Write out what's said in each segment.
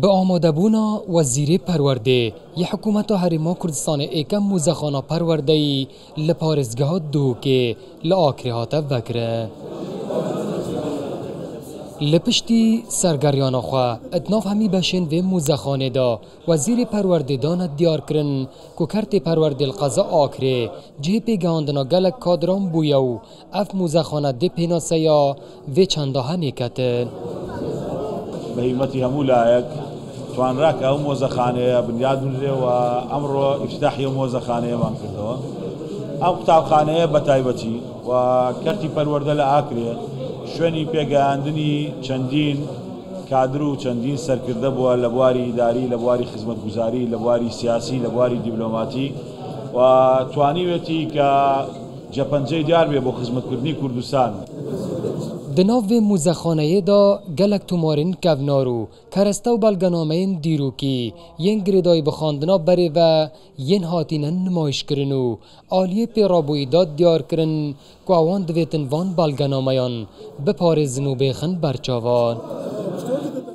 به آمادبونا وزیر پرورده ی حکومت هریما کردستان ایکم موزخانا پرورده ای لپارزگاه دو که لآکره هاته وکره لپشتی سرگریان خو اتناف همی بشین و موزخانه دا وزیر پرورددان دیار کرن کو کرت پرورد القضا آکره جه پیگاندنا گلک کادران بویو اف موزخانه دی پیناسه یا و چنده همی کتن بە هیمەتی هەموو لایەک توانراکە ئەو مۆزەخانەیە بنیادونرێەوە ئەمڕۆ ئفتاحی مۆزەخانەیەمان کردەوە ئەو قوتابخانەیە بە تایبەتی و کەرتی پەروەەردە لە ئاکرێ شوێنی پێگەیاندنی چەندین کادر و چەندین سەرکردە بووە لە بواری داری لە بواری خزمەت گوزاری لە بواری سیاسی لە بواری دیبلۆماتیک و توانیوێتی کە جەپەنجەی دیار بێ بۆ خزمەتکردنی کوردستان به ناو موزخانه دا گلک تومارین کوونارو کرسته و بلگنامین دیروکی ین گریدای بخاندنا بره و ین هاتینن نمایش کرن و آلیه پیرابوی داد دیار کرن که آوان دویتن وان بلگنامیان بپارزن و بخن برچاوان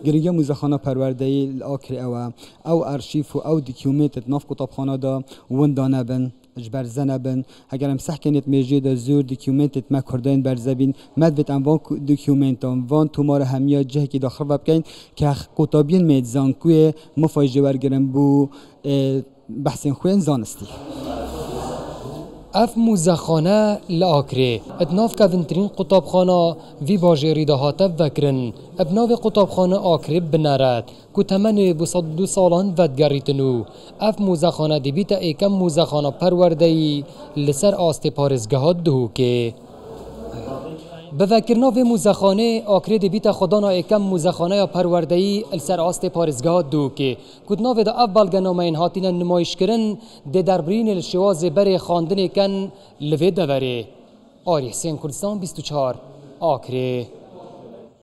گریه موزخانه پرورده ای آکر او او ارشیف و او دیکیومیتت ناف کتابخانه دا وندانه بن اجبر زنابن اگر ام صحک نت میجید از زور دکومنت ات بر زبین مد بت ام وان دکومنت وان تو مار همیا جه کی داخل و بکن که خ کتابین میذان کوی مفاجی برگرم بو بحث خوی زانستی اف موزخانه لاکری اتناف کدنترین قطابخانه وی باجری دهاته وکرن ابناو قطابخانه آکری بنرد که تمن بصد دو سالان ودگریتنو اف موزخانه دیبیت ایکم موزخانه پروردهی لسر آست پارزگهات دهو که به فکر ناو موزخانه آکرید بیت خدا نا اکم موزخانه پروردهی السر آست پارزگاه دو که کود ناو دا اف بلگنامه این هاتین نمایش کرن ده دربرین الشواز بر خاندن کن لوی دوره آریح سین کردستان 24 آکره